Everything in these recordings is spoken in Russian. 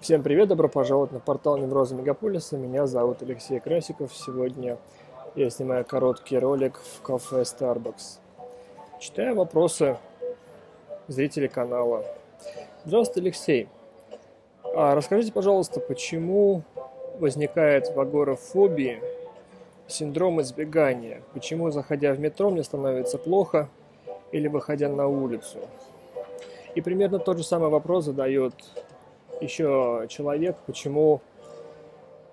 Всем привет, добро пожаловать на портал Невроза Мегаполиса. Меня зовут Алексей Красиков. Сегодня я снимаю короткий ролик в кафе Starbucks. Читаю вопросы зрителей канала. Здравствуйте, Алексей. А расскажите, пожалуйста, почему возникает в агорафобии синдром избегания? Почему, заходя в метро, мне становится плохо или выходя на улицу? И примерно тот же самый вопрос задает еще человек, почему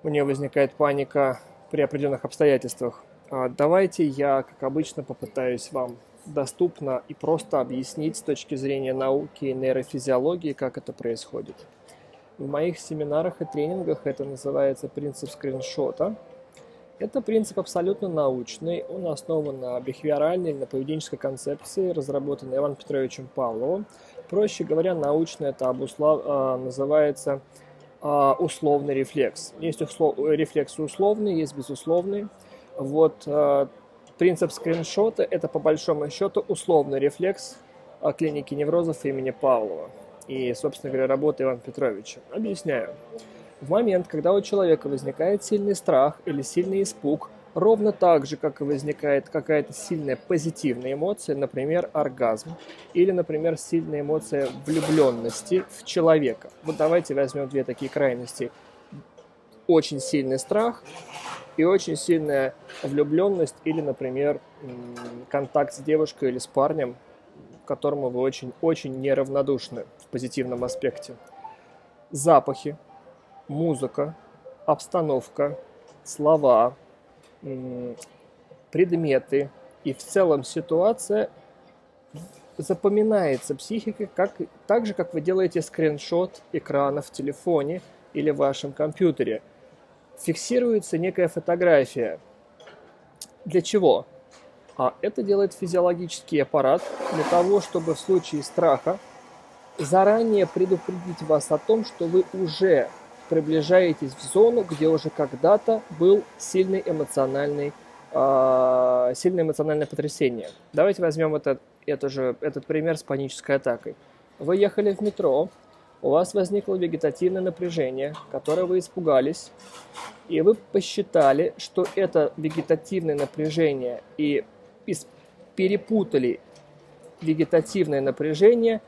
у нее возникает паника при определенных обстоятельствах. А, давайте я, как обычно, попытаюсь вам доступно и просто объяснить с точки зрения науки и нейрофизиологии, как это происходит. В моих семинарах и тренингах это называется принцип скриншота. Это принцип абсолютно научный, он основан на бихевиоральной на поведенческой концепции, разработанной Иваном Петровичем Павловым. Проще говоря, научно это обуслав... А, называется а, условный рефлекс. Есть услов... рефлексы условные, есть безусловные. Вот а, принцип скриншота – это по большому счету условный рефлекс клиники неврозов имени Павлова и, собственно говоря, работы Ивана Петровича. Объясняю. В момент, когда у человека возникает сильный страх или сильный испуг, Ровно так же, как и возникает какая-то сильная позитивная эмоция, например, оргазм, или, например, сильная эмоция влюбленности в человека. Вот давайте возьмем две такие крайности. Очень сильный страх и очень сильная влюбленность, или, например, контакт с девушкой или с парнем, которому вы очень-очень неравнодушны в позитивном аспекте. Запахи, музыка, обстановка, слова, предметы и в целом ситуация запоминается психикой как, так же, как вы делаете скриншот экрана в телефоне или в вашем компьютере. Фиксируется некая фотография. Для чего? А это делает физиологический аппарат для того, чтобы в случае страха заранее предупредить вас о том, что вы уже приближаетесь в зону, где уже когда-то был сильный эмоциональный, э, сильное эмоциональное потрясение. Давайте возьмем этот, это же, этот пример с панической атакой. Вы ехали в метро, у вас возникло вегетативное напряжение, которое вы испугались, и вы посчитали, что это вегетативное напряжение и перепутали вегетативное напряжение,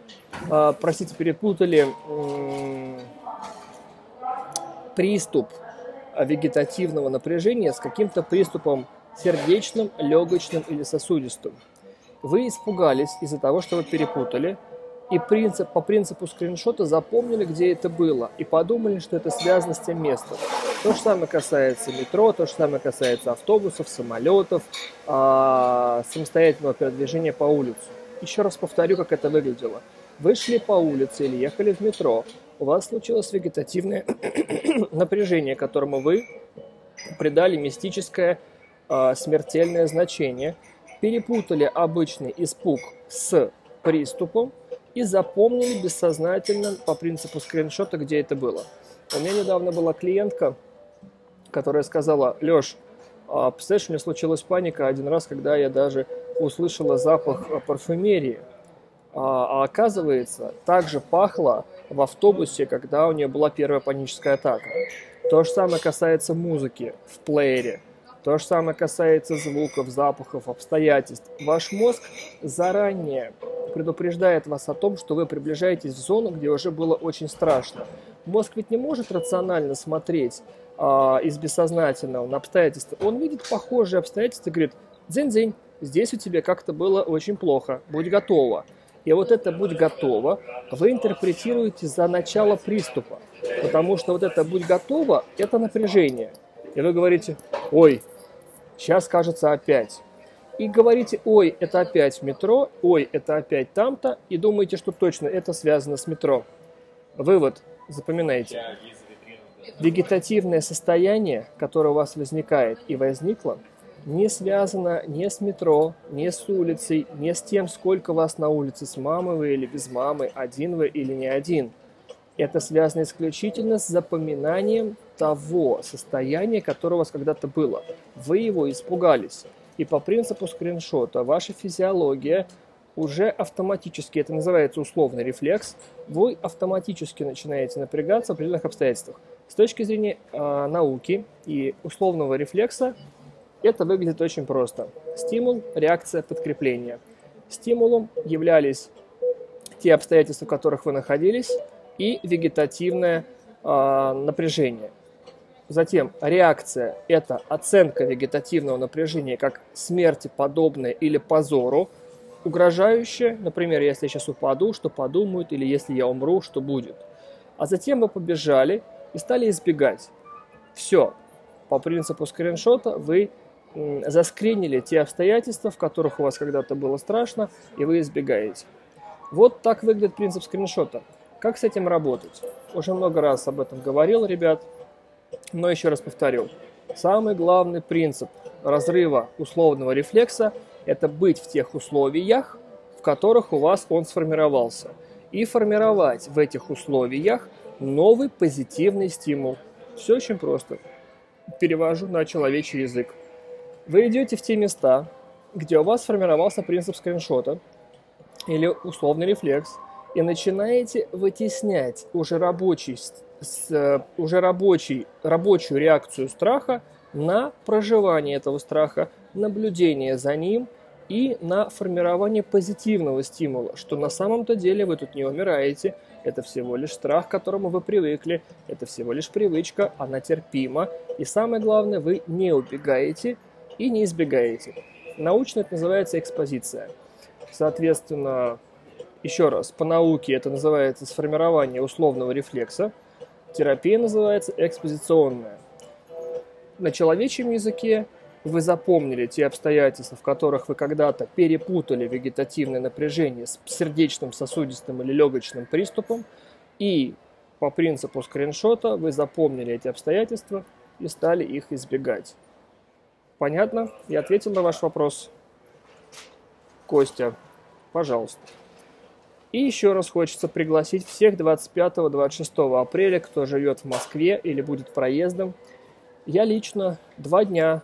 э, простите, перепутали э, приступ вегетативного напряжения с каким-то приступом сердечным, легочным или сосудистым. Вы испугались из-за того, что вы перепутали, и принцип, по принципу скриншота запомнили, где это было, и подумали, что это связано с тем местом. То же самое касается метро, то же самое касается автобусов, самолетов, э, самостоятельного передвижения по улице. Еще раз повторю, как это выглядело. Вы шли по улице или ехали в метро, у вас случилось вегетативное напряжение, которому вы придали мистическое э, смертельное значение, перепутали обычный испуг с приступом и запомнили бессознательно по принципу скриншота, где это было. У меня недавно была клиентка, которая сказала, Леш, а, представляешь, у меня случилась паника один раз, когда я даже услышала запах парфюмерии. А, а оказывается, также пахло в автобусе, когда у нее была первая паническая атака. То же самое касается музыки в плеере. То же самое касается звуков, запахов, обстоятельств. Ваш мозг заранее предупреждает вас о том, что вы приближаетесь в зону, где уже было очень страшно. Мозг ведь не может рационально смотреть а, из бессознательного на обстоятельства. Он видит похожие обстоятельства и говорит, дзень-дзень, здесь у тебя как-то было очень плохо, будь готова. И вот это «будь готова» вы интерпретируете за начало приступа. Потому что вот это «будь готова» – это напряжение. И вы говорите «Ой, сейчас кажется опять». И говорите «Ой, это опять в метро», «Ой, это опять там-то», и думаете, что точно это связано с метро. Вывод, запоминайте. Вегетативное состояние, которое у вас возникает и возникло – не связано ни с метро, ни с улицей, ни с тем, сколько вас на улице, с мамой вы или без мамы, один вы или не один. Это связано исключительно с запоминанием того состояния, которое у вас когда-то было. Вы его испугались. И по принципу скриншота ваша физиология уже автоматически, это называется условный рефлекс, вы автоматически начинаете напрягаться в определенных обстоятельствах. С точки зрения э, науки и условного рефлекса это выглядит очень просто. Стимул, реакция, подкрепление. Стимулом являлись те обстоятельства, в которых вы находились, и вегетативное э, напряжение. Затем реакция – это оценка вегетативного напряжения как смерти подобное или позору, угрожающее, например, если я сейчас упаду, что подумают, или если я умру, что будет. А затем вы побежали и стали избегать. Все. По принципу скриншота вы заскринили те обстоятельства, в которых у вас когда-то было страшно, и вы избегаете. Вот так выглядит принцип скриншота. Как с этим работать? Уже много раз об этом говорил, ребят, но еще раз повторю. Самый главный принцип разрыва условного рефлекса – это быть в тех условиях, в которых у вас он сформировался, и формировать в этих условиях новый позитивный стимул. Все очень просто. Перевожу на человечий язык. Вы идете в те места, где у вас сформировался принцип скриншота или условный рефлекс, и начинаете вытеснять уже рабочий, с, уже рабочий, рабочую реакцию страха на проживание этого страха, наблюдение за ним и на формирование позитивного стимула, что на самом-то деле вы тут не умираете, это всего лишь страх, к которому вы привыкли, это всего лишь привычка, она терпима, и самое главное, вы не убегаете и не избегаете. Научно это называется экспозиция. Соответственно, еще раз, по науке это называется сформирование условного рефлекса, терапия называется экспозиционная. На человечьем языке вы запомнили те обстоятельства, в которых вы когда-то перепутали вегетативное напряжение с сердечным, сосудистым или легочным приступом, и по принципу скриншота вы запомнили эти обстоятельства и стали их избегать. Понятно? Я ответил на ваш вопрос. Костя, пожалуйста. И еще раз хочется пригласить всех 25-26 апреля, кто живет в Москве или будет проездом. Я лично два дня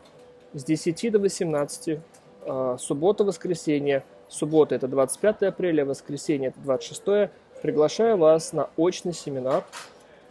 с 10 до 18, а, суббота-воскресенье, суббота это 25 апреля, воскресенье это 26, приглашаю вас на очный семинар.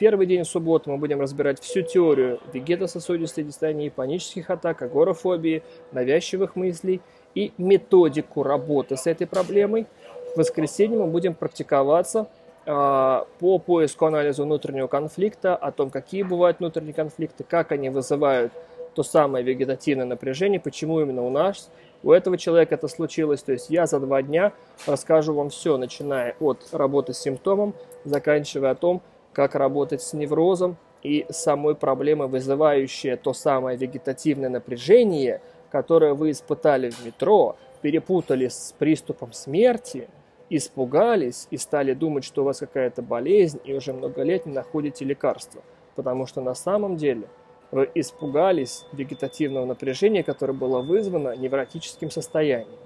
Первый день субботы мы будем разбирать всю теорию вегетососудистой дистонии, панических атак, агорафобии, навязчивых мыслей и методику работы с этой проблемой. В воскресенье мы будем практиковаться а, по поиску анализу внутреннего конфликта, о том, какие бывают внутренние конфликты, как они вызывают то самое вегетативное напряжение, почему именно у нас, у этого человека это случилось. То есть я за два дня расскажу вам все, начиная от работы с симптомом, заканчивая о том, как работать с неврозом и самой проблемой, вызывающей то самое вегетативное напряжение, которое вы испытали в метро, перепутали с приступом смерти, испугались и стали думать, что у вас какая-то болезнь, и уже много лет не находите лекарства. Потому что на самом деле – вы испугались вегетативного напряжения, которое было вызвано невротическим состоянием.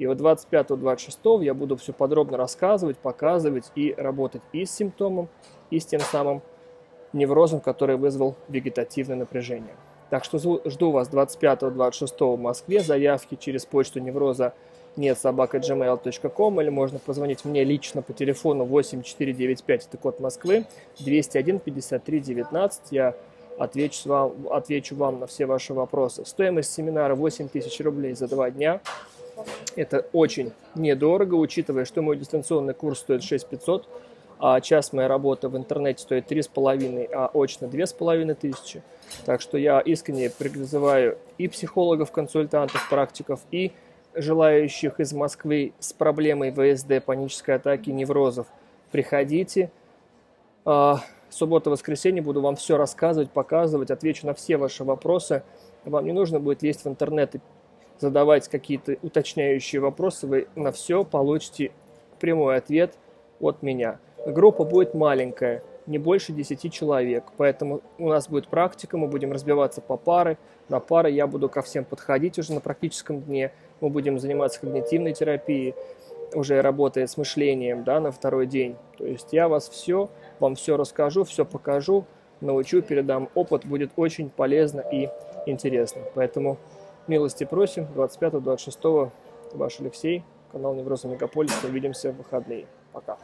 И вот 25-26 я буду все подробно рассказывать, показывать и работать и с симптомом, и с тем самым неврозом, который вызвал вегетативное напряжение. Так что жду вас 25-26 в Москве. Заявки через почту невроза нет собака gmail.com или можно позвонить мне лично по телефону 8495, это код Москвы, 201 53 19. Я отвечу вам, отвечу вам на все ваши вопросы. Стоимость семинара 8 тысяч рублей за два дня. Это очень недорого, учитывая, что мой дистанционный курс стоит 6500, а час моей работы в интернете стоит 3,5, а очно 2500. Так что я искренне призываю и психологов, консультантов, практиков, и желающих из Москвы с проблемой ВСД, панической атаки, неврозов. Приходите. А, суббота-воскресенье буду вам все рассказывать, показывать, отвечу на все ваши вопросы. Вам не нужно будет лезть в интернет и задавать какие-то уточняющие вопросы. Вы на все получите прямой ответ от меня. Группа будет маленькая, не больше 10 человек, поэтому у нас будет практика, мы будем разбиваться по пары. На пары я буду ко всем подходить уже на практическом дне. Мы будем заниматься когнитивной терапией, уже работая с мышлением да, на второй день. То есть я вас все вам все расскажу, все покажу, научу, передам опыт, будет очень полезно и интересно. Поэтому милости просим, 25-26 ваш Алексей, канал Невроза Мегаполиса. Увидимся в выходные. Пока.